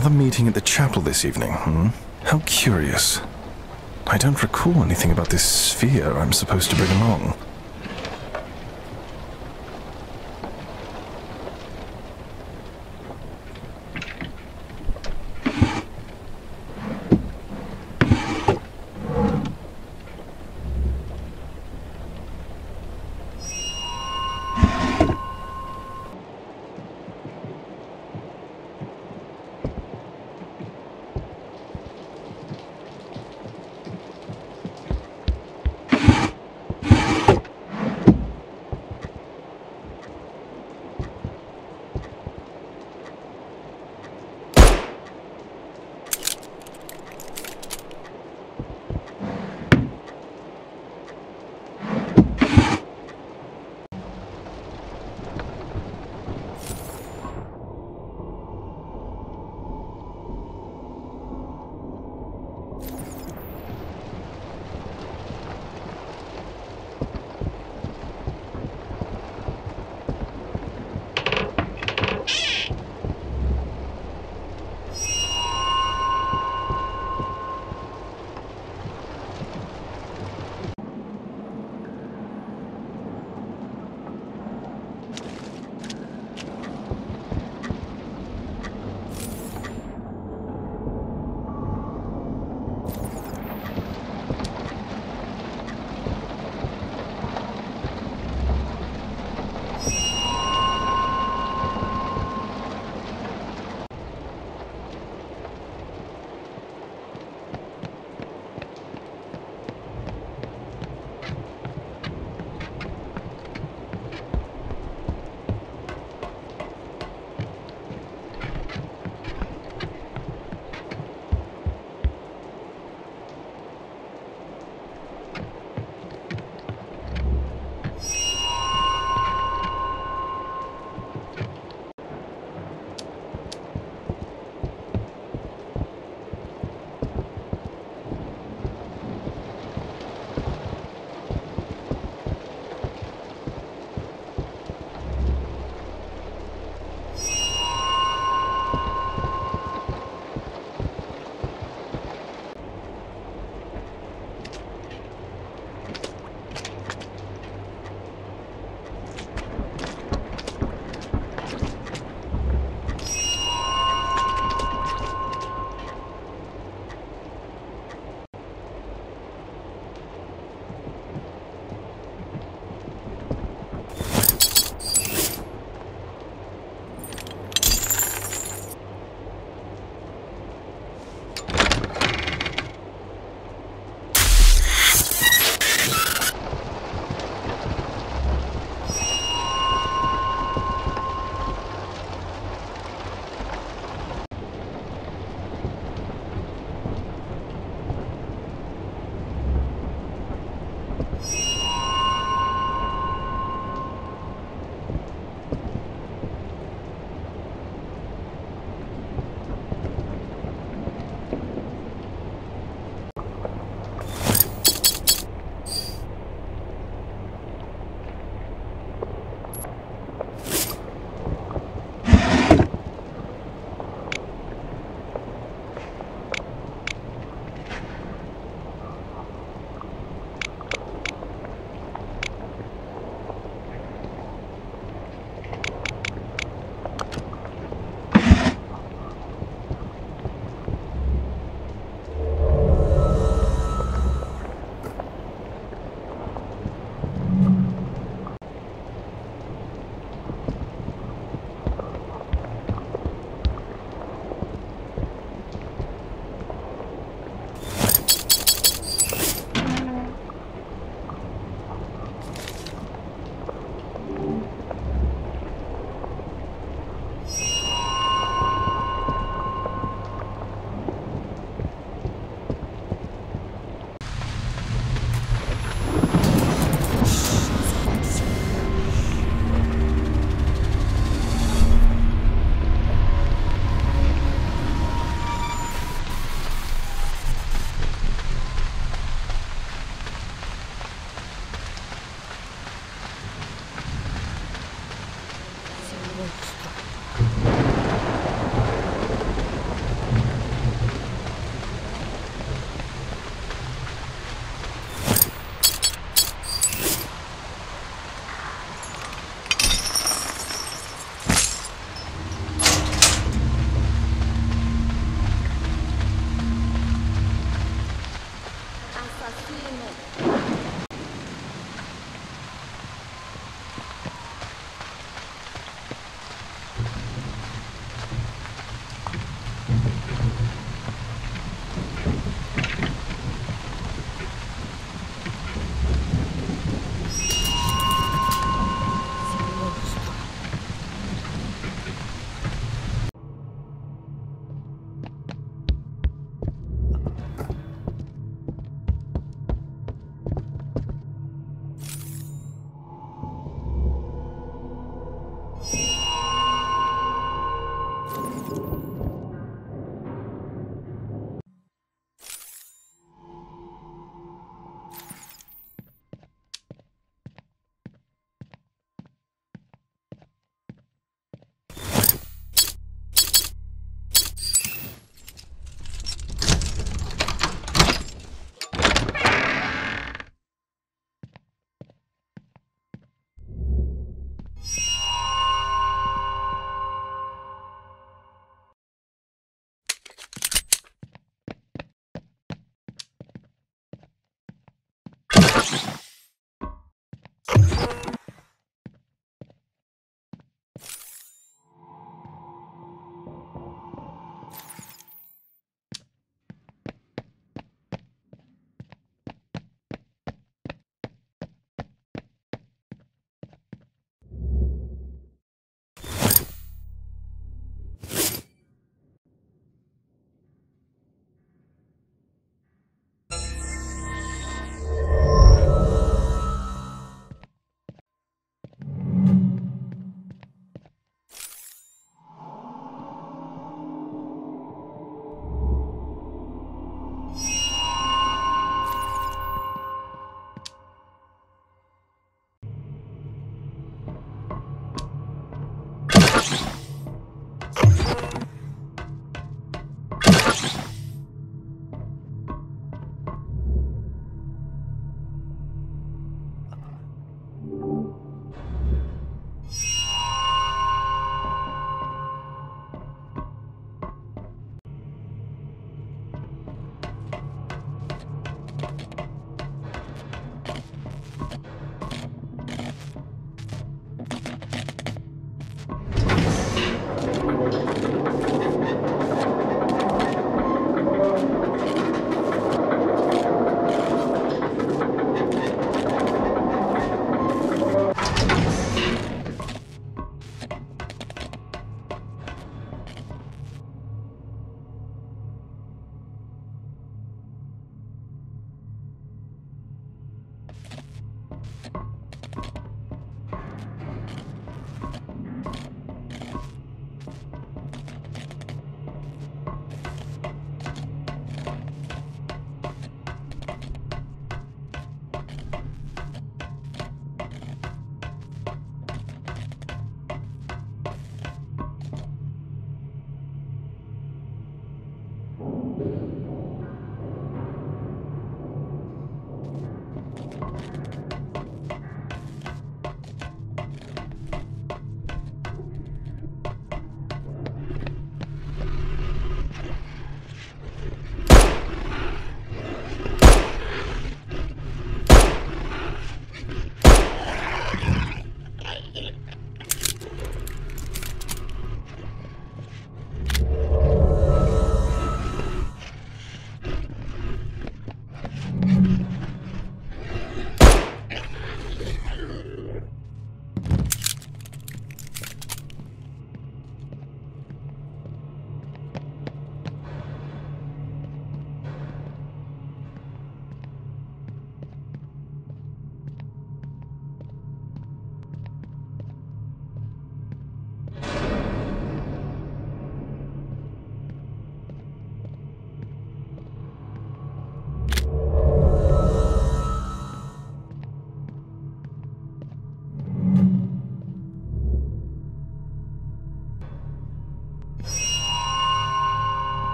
Another meeting at the chapel this evening, hmm? How curious. I don't recall anything about this sphere I'm supposed to bring along.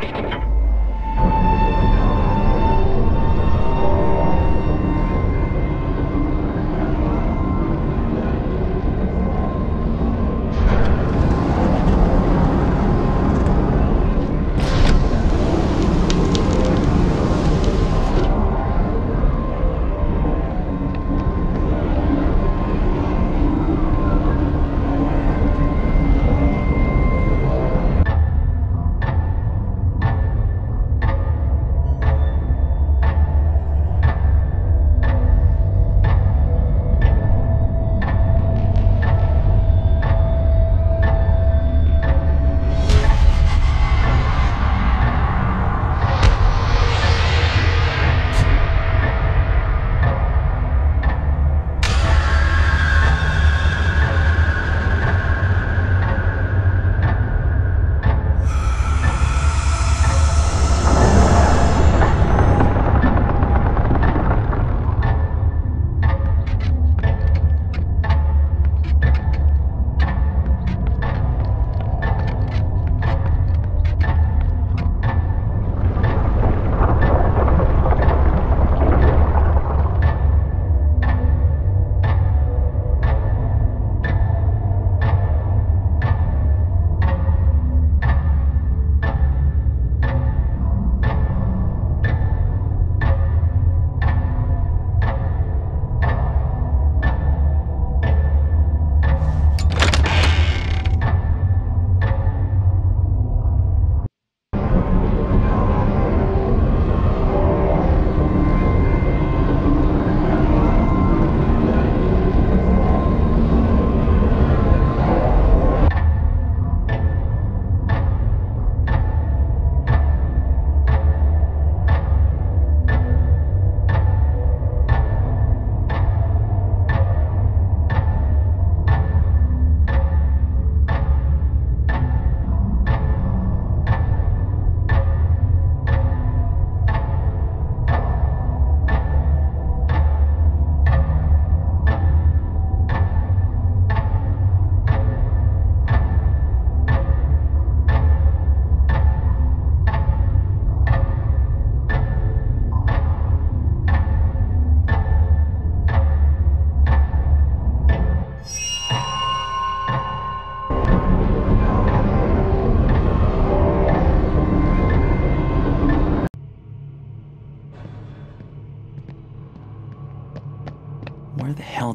The hell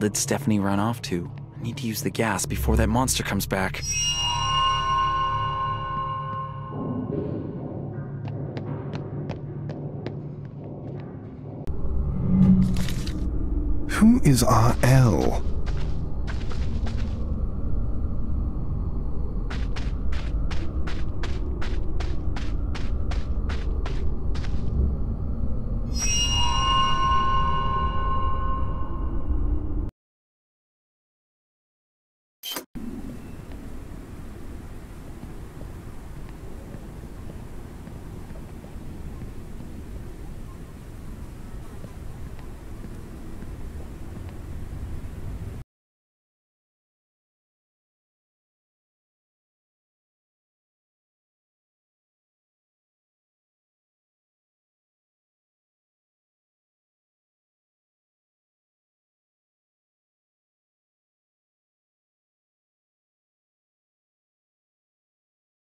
did Stephanie run off to? I need to use the gas before that monster comes back. Who is RL?